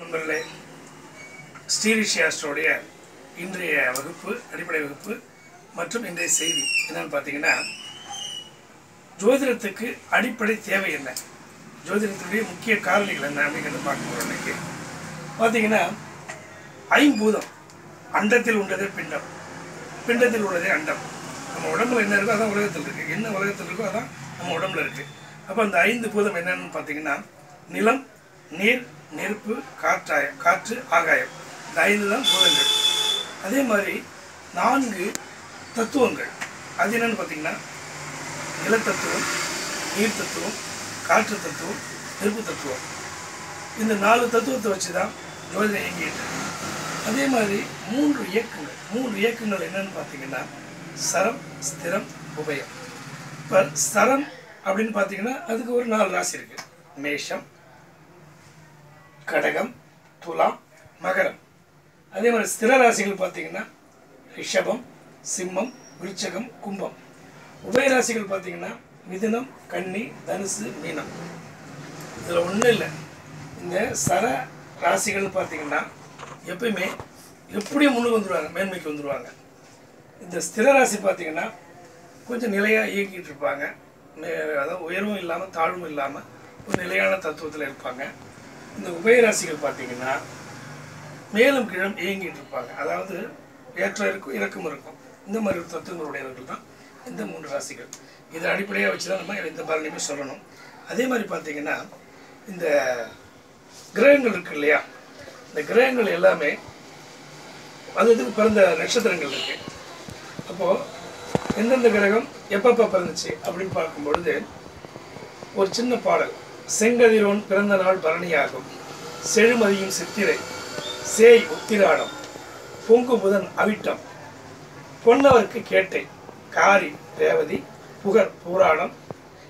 நண்பர்களே ஸ்ரீரிஷியாஸ்டோடைய இன்றைய வகுப்பு அடிப்படை வகுப்பு மற்றும் இன்றைய செய்தி என்னன்னு பார்த்தீங்கன்னா ஜோதிடத்துக்கு அடிப்படை தேவை என்ன? ஜோதிடத்துடைய முக்கிய காரணிகள் என்ன அப்படிங்கிறத பார்க்க போகிறோம் இன்னைக்கு. பார்த்தீங்கன்னா ஐம்பூதம் அண்டத்தில் உள்ளதே பிண்டம். பிண்டத்தில் உள்ளதே அண்டம். நம்ம உடம்புல என்ன இருக்கோ அதான் உலகத்தில் இருக்குது என்ன உலகத்தில் இருக்கோ அதான் நம்ம உடம்புல இருக்குது அப்போ அந்த ஐந்து பூதம் என்னன்னு பார்த்தீங்கன்னா நிலம் நீர் நெருப்பு காற்றாயம் காற்று ஆகாயம். இந்த ஐந்து தான் பூதங்கள் அதே மாதிரி நான்கு தத்துவங்கள். அது என்னன்னு பார்த்தீங்கன்னா நிலத்தத்துவம் நீர் தத்துவம் காற்று தத்துவம் நெருப்பு தத்துவம். இந்த நாலு தத்துவத்தை வச்சு தான் ஜோதிடம் இயங்கிட்டு அதே மாதிரி மூன்று இயக்கங்கள். மூன்று இயக்கங்கள் என்னென்னு பார்த்தீங்கன்னா சரம் ஸ்திரம் உபயம். இப்போ சரம் அப்படின்னு பார்த்தீங்கன்னா அதுக்கு ஒரு நாலு ராசி இருக்குது மேஷம் கடகம் துலாம் மகரம். அதே மாதிரி ஸ்திர ராசிகள் பார்த்தீங்கன்னா ரிஷபம் சிம்மம் விருச்சகம் கும்பம். உபய ராசிகள் பார்த்தீங்கன்னா மிதுனம் கன்னி தனுசு மீனம். இதில் ஒன்றும் இல்லை. இந்த சர ராசிகள்னு பார்த்தீங்கன்னா எப்பயுமே எப்படியும் முன்னுக்கு வந்துடுவாங்க மேன்மைக்கு வந்துடுவாங்க இந்த ஸ்திர ராசி பார்த்தீங்கன்னா கொஞ்சம் நிலையாக இயக்கிட்டு இருப்பாங்க. அதாவது உயர்வும் இல்லாமல் தாழ்வும் இல்லாமல் ஒரு நிலையான தத்துவத்தில் இருப்பாங்க. இந்த உபயராசிகள் பார்த்தீங்கன்னா மேலும் கிழம் இயங்கிட்டு இருப்பாங்க. அதாவது ஏற்றம் இருக்கும் இறக்கம் இருக்கும். இந்த மாதிரி தத்துவங்களுடையவர்கள் தான் இந்த மூன்று ராசிகள். இதை அடிப்படையாக வச்சு தான் நம்ம இந்த பலனையுமே சொல்லணும். அதே மாதிரி பார்த்தீங்கன்னா இந்த கிரகங்கள் இருக்கு இல்லையா? இந்த கிரகங்கள் எல்லாமே அது இதுக்கு பிறந்த நட்சத்திரங்கள் இருக்கு. அப்போது எந்தெந்த கிரகம் எப்பப்போ பிறந்துச்சு அப்படின்னு பார்க்கும் பொழுது ஒரு சின்ன பாடல் செங்கதிரோன் பிறந்த நாள் பரணியாகும். செழுமதியும் சித்திரை சேய் உத்திராடம் பொங்கு புதன் அவிட்டம். பொன்னவருக்கு கேட்டை காரி ரேவதி புகர் பூராடம்.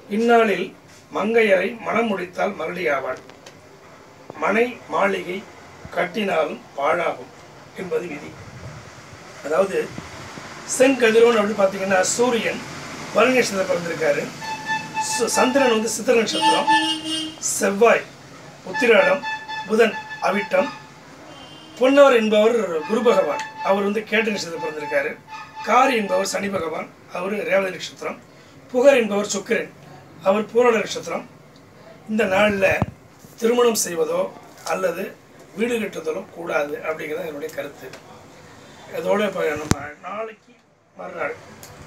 இந்நாளில் மங்கையரை மனம் முடித்தால் மரளியாவாள். மனை மாளிகை கட்டினாலும் பாழாகும் என்பது விதி. அதாவது செங்கதிரோன் அப்படின்னு பார்த்தீங்கன்னா சூரியன் பரணி நட்சத்திரம் பிறந்திருக்காரு. சு- சந்திரன் வந்து சித்திர நட்சத்திரம். செவ்வாய் உத்திராடம் புதன் அவிட்டம். பொன்னவர் என்பவர் குரு பகவான். அவர் வந்து கேட்ட நட்சத்திரம் பிறந்திருக்காரு. காரி என்பவர் சனி பகவான். அவர் ரேவதி நட்சத்திரம். புகர் என்பவர் சுக்கிரன். அவர் பூரண நட்சத்திரம். இந்த நாளில் திருமணம் செய்வதோ அல்லது வீடு கட்டுதலோ கூடாது அப்படிங்கிறது என்னுடைய கருத்து. இதோட இப்போ நம்ம நாளைக்கு மறுநாள்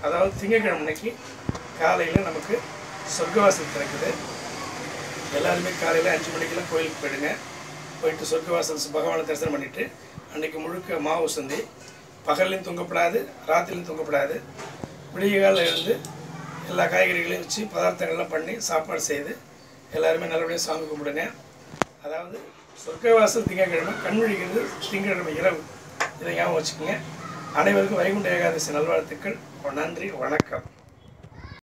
அதாவது திங்கட்கிழமை அன்னைக்கு காலையில் நமக்கு சொர்க்கவாசல் திறக்குது. எல்லாருமே காலையில் அஞ்சு மணிக்கெல்லாம் கோயிலுக்கு போயிடுங்க. போயிட்டு சொர்க்கவாசல் பகவானை தரிசனம் பண்ணிவிட்டு அன்றைக்கி முழுக்க மாவு சந்தி பகல்லையும் தூங்கப்படாது ராத்திரிலையும் தூங்கப்படாது. விடிய காலையில் இருந்து எல்லா காய்கறிகளையும் வச்சு பதார்த்தங்கள்லாம் பண்ணி சாப்பாடு செய்து எல்லாருமே நல்லபடியாக சாமி கும்பிடுங்க. அதாவது சொர்க்கவாசல் திங்கக்கிழமை கண்மொழிக்கிறது திங்கக்கிழமை இரவு. இதை ஞாபகம் வச்சுக்கோங்க. அனைவருக்கும் வைகுண்ட ஏகாதசி நல்வாழ்த்துக்கள். நன்றி வணக்கம்.